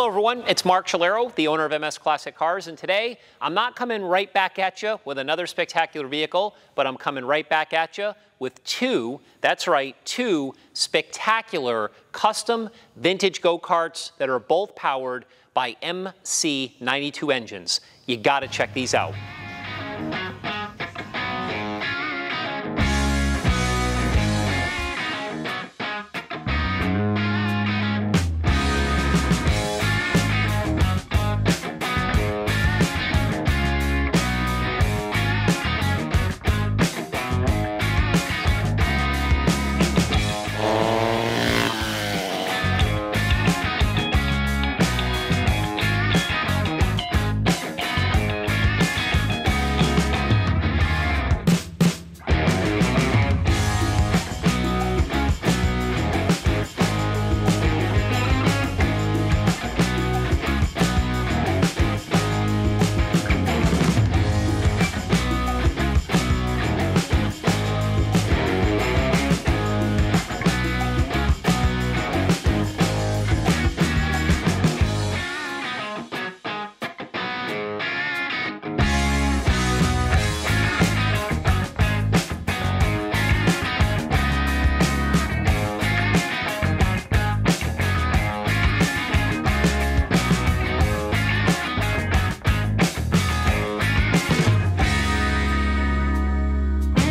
Hello everyone, it's Mark Chalero, the owner of MS Classic Cars, and today I'm not coming right back at you with another spectacular vehicle, but I'm coming right back at you with two, that's right, two spectacular custom vintage go-karts that are both powered by MC92 engines. You gotta check these out.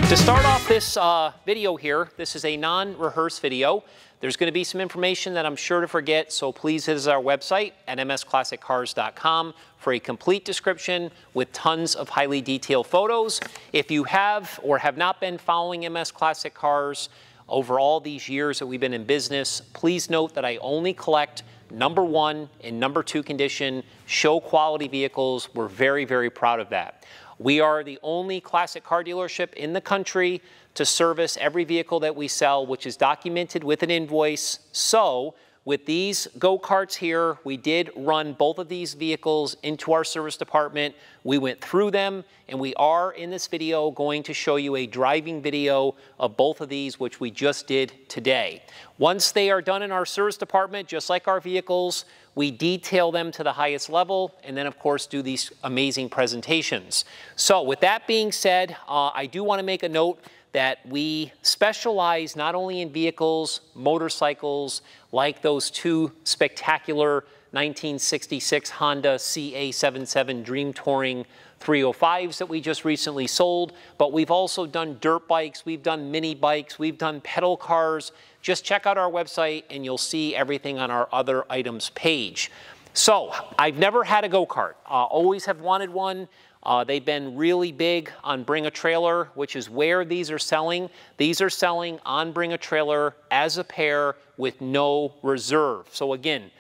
To start off this uh, video here, this is a non-rehearsed video. There's going to be some information that I'm sure to forget, so please visit our website at msclassiccars.com for a complete description with tons of highly detailed photos. If you have or have not been following MS Classic Cars over all these years that we've been in business, please note that I only collect number one and number two condition, show quality vehicles. We're very, very proud of that. We are the only classic car dealership in the country to service every vehicle that we sell, which is documented with an invoice. So with these go-karts here, we did run both of these vehicles into our service department. We went through them, and we are in this video going to show you a driving video of both of these, which we just did today. Once they are done in our service department, just like our vehicles, we detail them to the highest level, and then of course do these amazing presentations. So with that being said, uh, I do wanna make a note that we specialize not only in vehicles, motorcycles, like those two spectacular 1966 Honda CA77 Dream Touring 305s that we just recently sold, but we've also done dirt bikes, we've done mini bikes, we've done pedal cars. Just check out our website and you'll see everything on our other items page. So I've never had a go-kart, uh, always have wanted one. Uh, they've been really big on Bring a Trailer, which is where these are selling. These are selling on Bring a Trailer as a pair with no reserve. So again,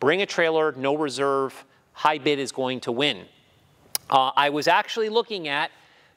Bring a Trailer, no reserve, high bid is going to win. Uh, I was actually looking at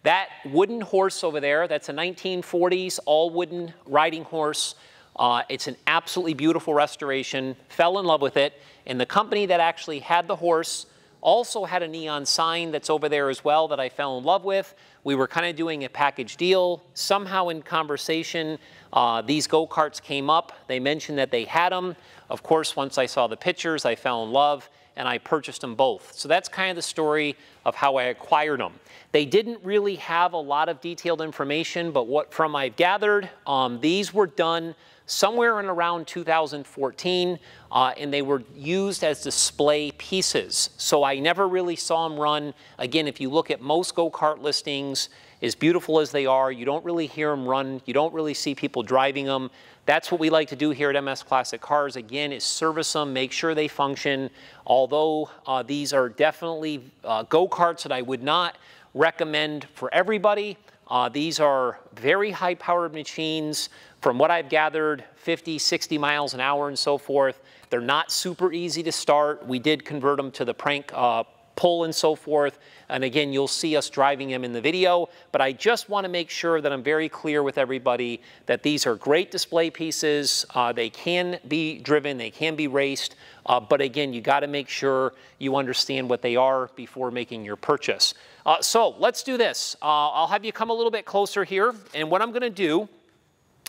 that wooden horse over there. That's a 1940s all wooden riding horse. Uh, it's an absolutely beautiful restoration. Fell in love with it. And the company that actually had the horse also had a neon sign that's over there as well that I fell in love with. We were kind of doing a package deal. Somehow in conversation, uh, these go-karts came up. They mentioned that they had them. Of course, once I saw the pictures, I fell in love and I purchased them both. So that's kind of the story of how I acquired them. They didn't really have a lot of detailed information, but what from I've gathered, um, these were done somewhere in around 2014, uh, and they were used as display pieces. So I never really saw them run. Again, if you look at most go-kart listings, as beautiful as they are, you don't really hear them run. You don't really see people driving them. That's what we like to do here at MS Classic Cars, again, is service them, make sure they function. Although uh, these are definitely uh, go-karts that I would not recommend for everybody, uh, these are very high-powered machines. From what I've gathered, 50, 60 miles an hour and so forth. They're not super easy to start. We did convert them to the prank uh, pull and so forth. And again, you'll see us driving them in the video, but I just wanna make sure that I'm very clear with everybody that these are great display pieces. Uh, they can be driven, they can be raced, uh, but again, you gotta make sure you understand what they are before making your purchase. Uh, so let's do this. Uh, I'll have you come a little bit closer here, and what I'm gonna do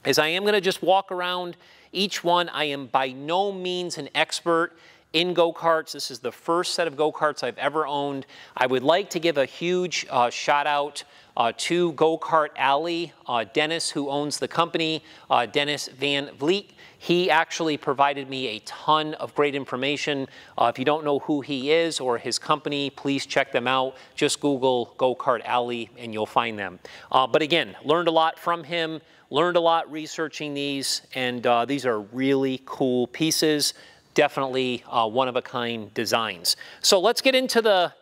is I am gonna just walk around each one. I am by no means an expert in go-karts. This is the first set of go-karts I've ever owned. I would like to give a huge uh, shout out uh, to Go Kart Alley, uh, Dennis, who owns the company, uh, Dennis Van Vleet. He actually provided me a ton of great information. Uh, if you don't know who he is or his company, please check them out. Just Google Go Kart Alley and you'll find them. Uh, but again, learned a lot from him, learned a lot researching these, and these are really cool pieces. Definitely one-of-a-kind designs. So let's get into the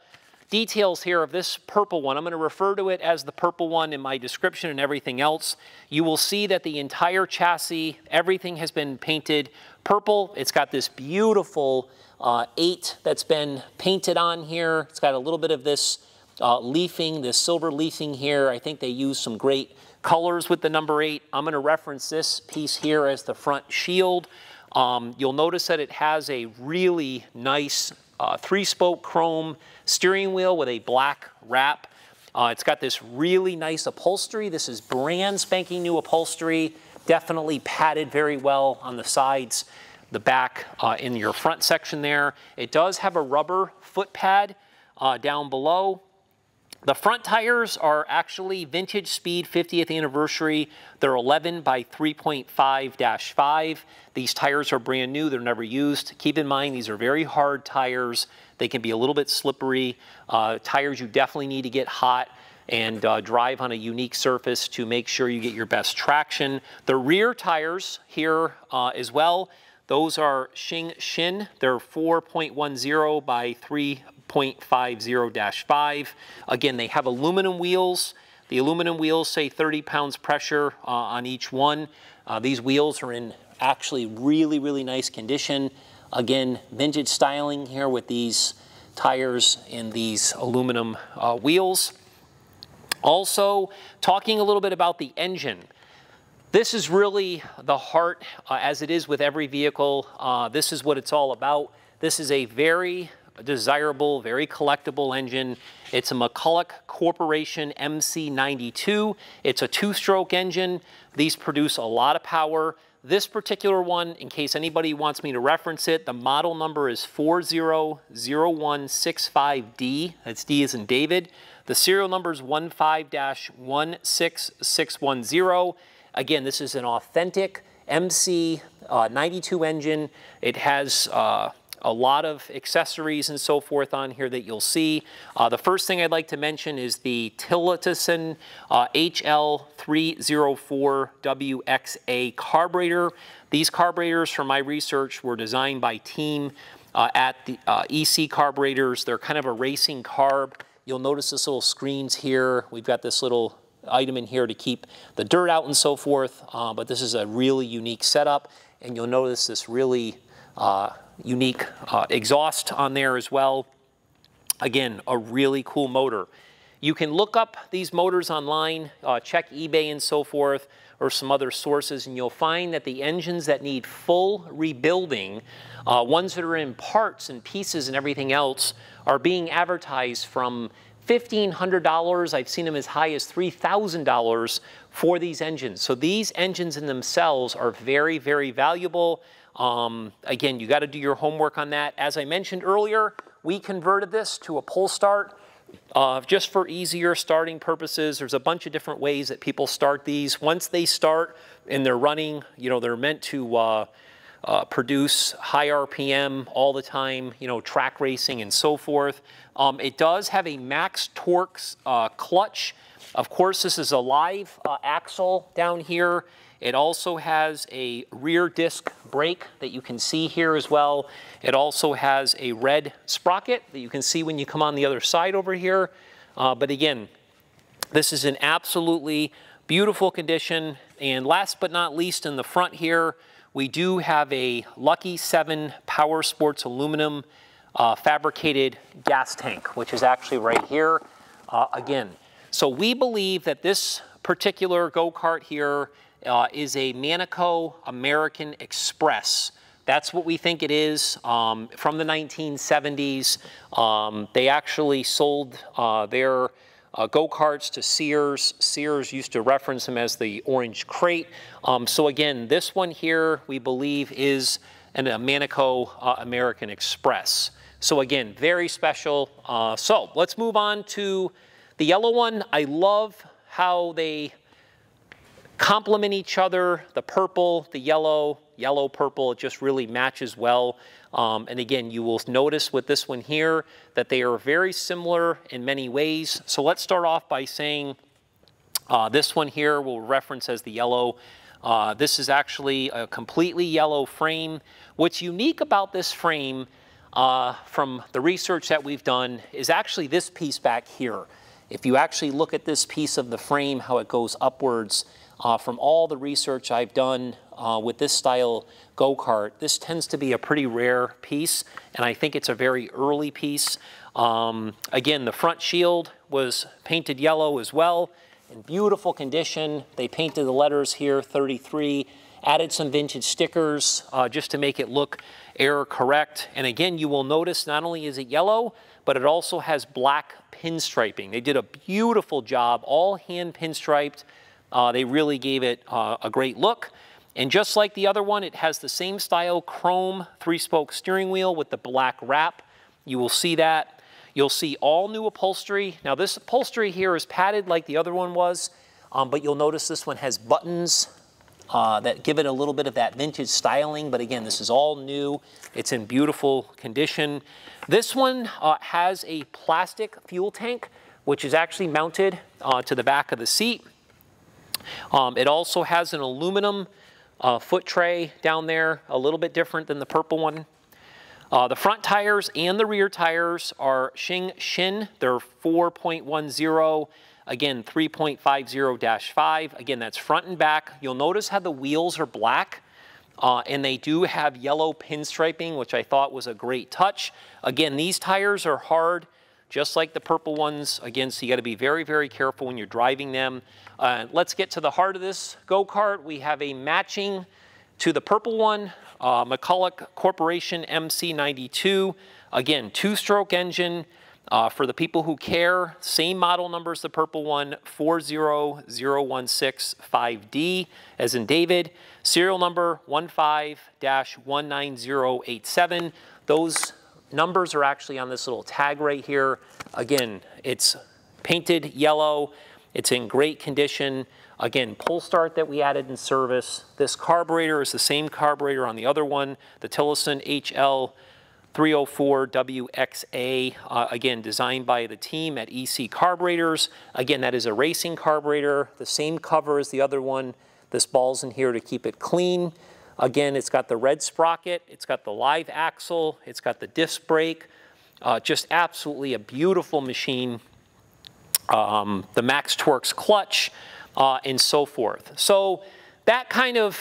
details here of this purple one. I'm going to refer to it as the purple one in my description and everything else. You will see that the entire chassis, everything has been painted purple. It's got this beautiful uh, 8 that's been painted on here. It's got a little bit of this uh, leafing, this silver leafing here. I think they use some great colors with the number 8. I'm going to reference this piece here as the front shield. Um, you'll notice that it has a really nice uh, three-spoke chrome steering wheel with a black wrap. Uh, it's got this really nice upholstery. This is brand spanking new upholstery, definitely padded very well on the sides, the back uh, in your front section there. It does have a rubber foot pad uh, down below. The front tires are actually Vintage Speed 50th anniversary. They're 11 by 3.5-5. These tires are brand new. They're never used. Keep in mind, these are very hard tires. They can be a little bit slippery. Uh, tires you definitely need to get hot and uh, drive on a unique surface to make sure you get your best traction. The rear tires here uh, as well, those are Cheng Shin. They're 4.10 by 3 0.50-5. Again, they have aluminum wheels. The aluminum wheels say 30 pounds pressure uh, on each one. Uh, these wheels are in actually really, really nice condition. Again, vintage styling here with these tires and these aluminum uh, wheels. Also, talking a little bit about the engine. This is really the heart, uh, as it is with every vehicle. Uh, this is what it's all about. This is a very desirable, very collectible engine. It's a McCulloch Corporation MC92. It's a two-stroke engine. These produce a lot of power. This particular one, in case anybody wants me to reference it, the model number is 400165D. That's D as in David. The serial number is 15-16610. Again, this is an authentic MC uh, 92 engine. It has uh, a lot of accessories and so forth on here that you'll see. Uh, the first thing I'd like to mention is the Tillotson uh, HL304WXA carburetor. These carburetors, from my research, were designed by team uh, at the uh, EC Carburetors. They're kind of a racing carb. You'll notice this little screens here. We've got this little item in here to keep the dirt out and so forth, uh, but this is a really unique setup, and you'll notice this really uh, unique uh, exhaust on there as well. Again, a really cool motor. You can look up these motors online, uh, check eBay and so forth, or some other sources, and you'll find that the engines that need full rebuilding, uh, ones that are in parts and pieces and everything else, are being advertised from $1,500. I've seen them as high as $3,000 for these engines. So these engines in themselves are very, very valuable. Um, again, you got to do your homework on that. As I mentioned earlier, we converted this to a pull start uh, just for easier starting purposes. There's a bunch of different ways that people start these. Once they start and they're running, you know, they're meant to uh, uh, produce high RPM all the time, you know, track racing and so forth. Um, it does have a max torque uh, clutch. Of course, this is a live uh, axle down here. It also has a rear disc brake that you can see here as well. It also has a red sprocket that you can see when you come on the other side over here. Uh, but again, this is an absolutely beautiful condition. And last but not least in the front here, we do have a Lucky 7 Power Sports aluminum uh, fabricated gas tank, which is actually right here. Uh, again, so we believe that this particular go-kart here uh, is a Manco American Express. That's what we think it is um, from the 1970s. Um, they actually sold uh, their uh, go-karts to Sears. Sears used to reference them as the orange crate. Um, so again, this one here we believe is and a Manco uh, American Express. So again, very special. Uh, so let's move on to the yellow one. I love how they complement each other. The purple, the yellow, yellow, purple, it just really matches well. Um, and again, you will notice with this one here that they are very similar in many ways. So let's start off by saying uh, this one here will reference as the yellow. Uh, this is actually a completely yellow frame. What's unique about this frame uh, from the research that we've done is actually this piece back here. If you actually look at this piece of the frame, how it goes upwards, uh, from all the research I've done uh, with this style go-kart, this tends to be a pretty rare piece, and I think it's a very early piece. Um, again, the front shield was painted yellow as well, in beautiful condition. They painted the letters here, 33, added some vintage stickers uh, just to make it look error correct. And again, you will notice not only is it yellow, but it also has black pinstriping. They did a beautiful job, all hand pinstriped. Uh, they really gave it uh, a great look. And just like the other one, it has the same style chrome three-spoke steering wheel with the black wrap. You will see that. You'll see all new upholstery. Now this upholstery here is padded like the other one was, um, but you'll notice this one has buttons uh, that give it a little bit of that vintage styling. But again, this is all new. It's in beautiful condition. This one uh, has a plastic fuel tank, which is actually mounted uh, to the back of the seat. Um, it also has an aluminum uh, foot tray down there, a little bit different than the purple one. Uh, the front tires and the rear tires are Cheng Shin. They're 4.10 Again, 3.50-5. Again, that's front and back. You'll notice how the wheels are black. Uh, and they do have yellow pinstriping, which I thought was a great touch. Again, these tires are hard, just like the purple ones. Again, so you got to be very, very careful when you're driving them. Uh, let's get to the heart of this go-kart. We have a matching to the purple one, uh, McCulloch Corporation MC92. Again, two-stroke engine, uh, for the people who care, same model number as the purple one, 400165D, as in David. Serial number 15-19087. Those numbers are actually on this little tag right here. Again, it's painted yellow. It's in great condition. Again, pull start that we added in service. This carburetor is the same carburetor on the other one, the Tillotson HL 304WXA, uh, again, designed by the team at EC Carburetors. Again, that is a racing carburetor, the same cover as the other one. This ball's in here to keep it clean. Again, it's got the red sprocket, it's got the live axle, it's got the disc brake. Uh, just absolutely a beautiful machine. Um, the Max Torque clutch, uh, and so forth. So that kind of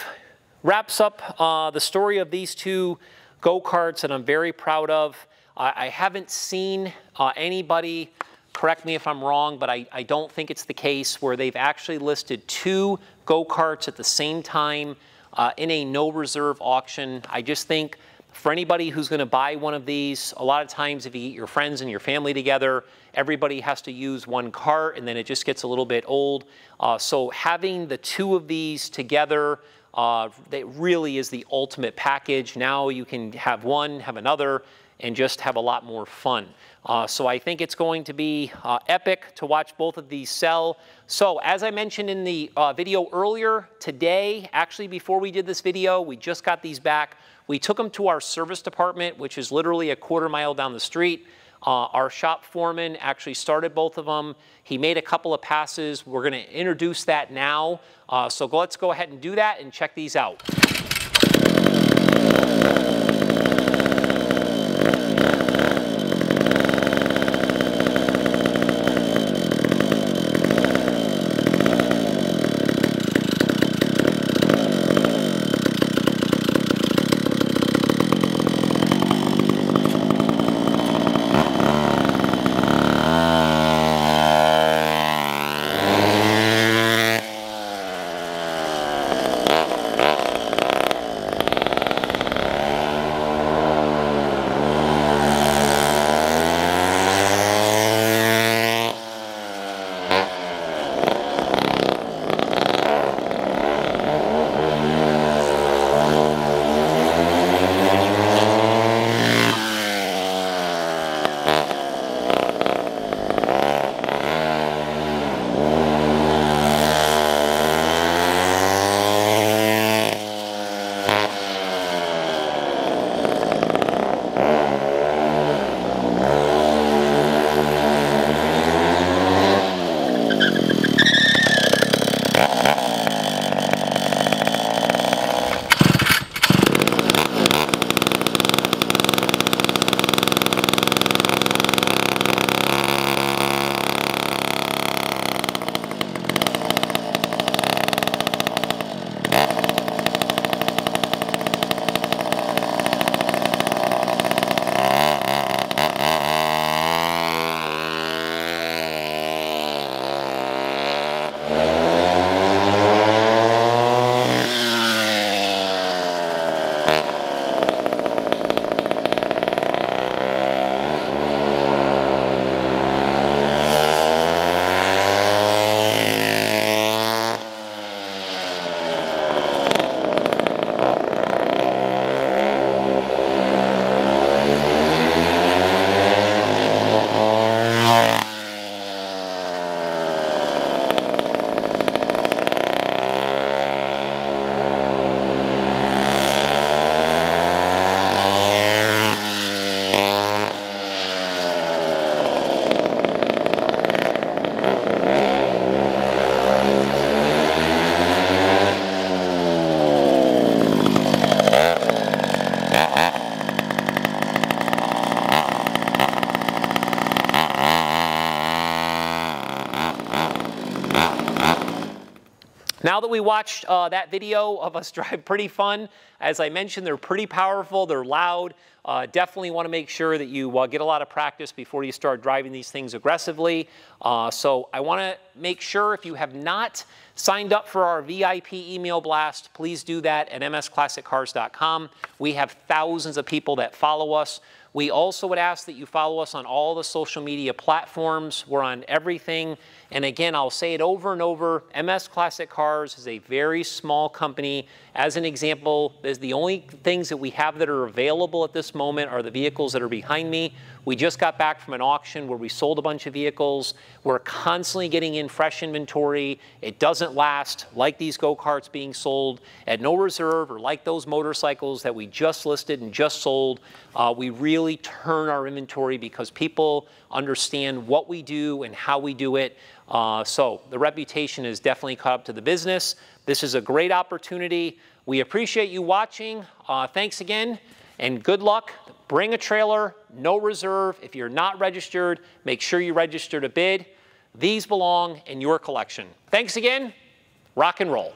wraps up uh, the story of these two go-karts that I'm very proud of. I haven't seen uh, anybody, correct me if I'm wrong, but I, I don't think it's the case where they've actually listed two go-karts at the same time uh, in a no reserve auction. I just think for anybody who's going to buy one of these, a lot of times if you get your friends and your family together, everybody has to use one cart and then it just gets a little bit old. Uh, so having the two of these together uh, that really is the ultimate package. Now you can have one, have another, and just have a lot more fun. Uh, so I think it's going to be uh, epic to watch both of these sell. So as I mentioned in the uh, video earlier, today, actually before we did this video, we just got these back. We took them to our service department, which is literally a quarter mile down the street. Uh, our shop foreman actually started both of them. He made a couple of passes. We're going to introduce that now. Uh, so let's go ahead and do that and check these out. Now that we watched uh, that video of us drive pretty fun, as I mentioned, they're pretty powerful, they're loud. Uh, definitely want to make sure that you uh, get a lot of practice before you start driving these things aggressively. Uh, so I want to make sure if you have not signed up for our VIP email blast, please do that at msclassiccars.com. We have thousands of people that follow us. We also would ask that you follow us on all the social media platforms. We're on everything. And again, I'll say it over and over, MS Classic Cars is a very small company. As an example, the only things that we have that are available at this moment are the vehicles that are behind me. We just got back from an auction where we sold a bunch of vehicles. We're constantly getting in fresh inventory. It doesn't last like these go-karts being sold at no reserve or like those motorcycles that we just listed and just sold. Uh, we really turn our inventory because people understand what we do and how we do it. Uh, so the reputation is definitely caught up to the business. This is a great opportunity. We appreciate you watching. Uh, thanks again and good luck. Bring a trailer, no reserve. If you're not registered, make sure you register to bid. These belong in your collection. Thanks again. Rock and roll.